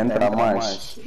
Entra, Entra mais. mais.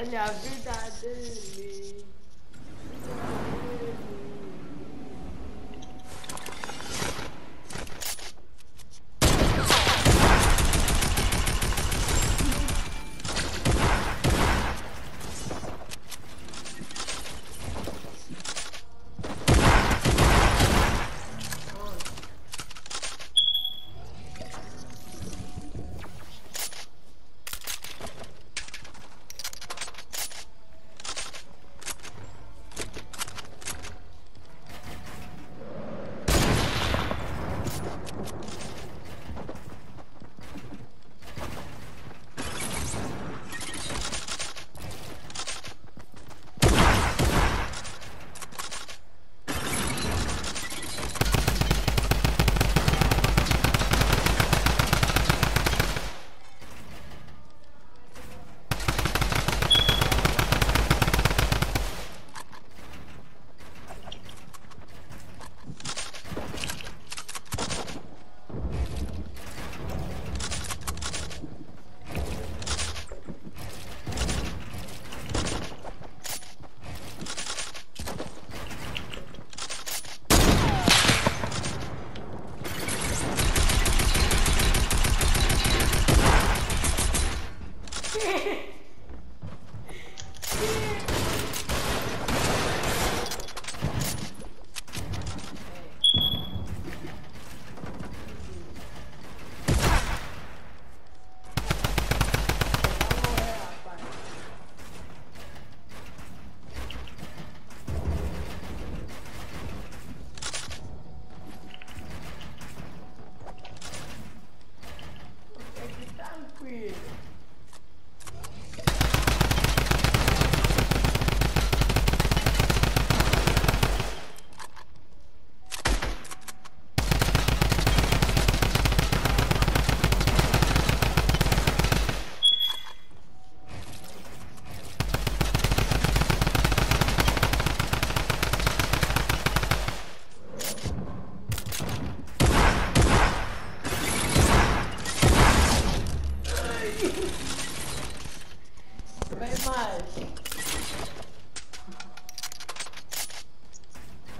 And I'll.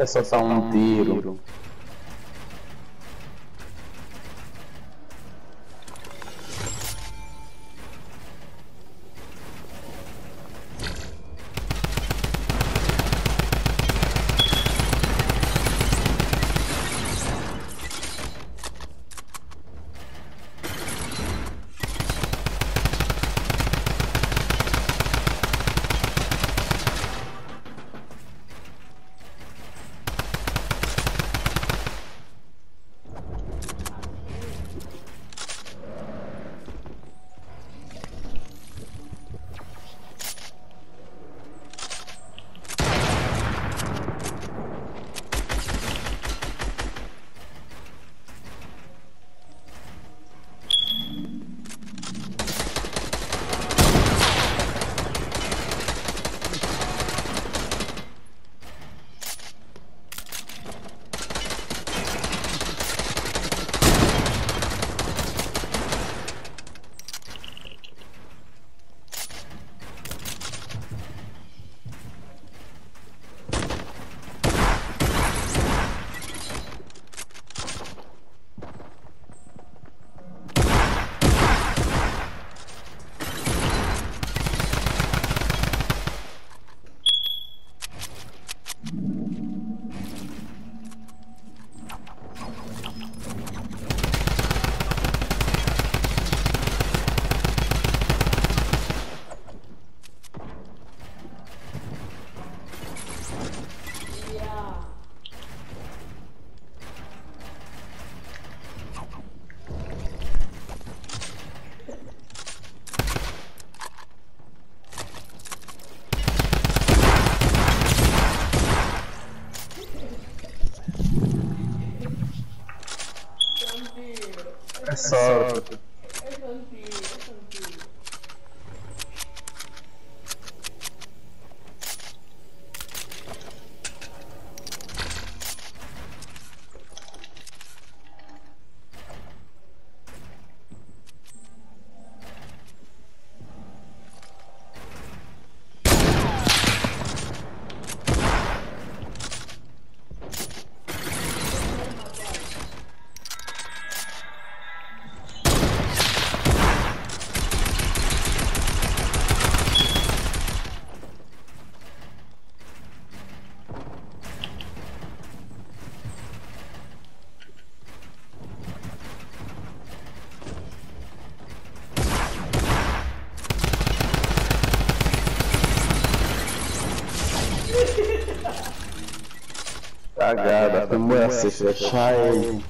É só só um tiro. Yes, it's a child.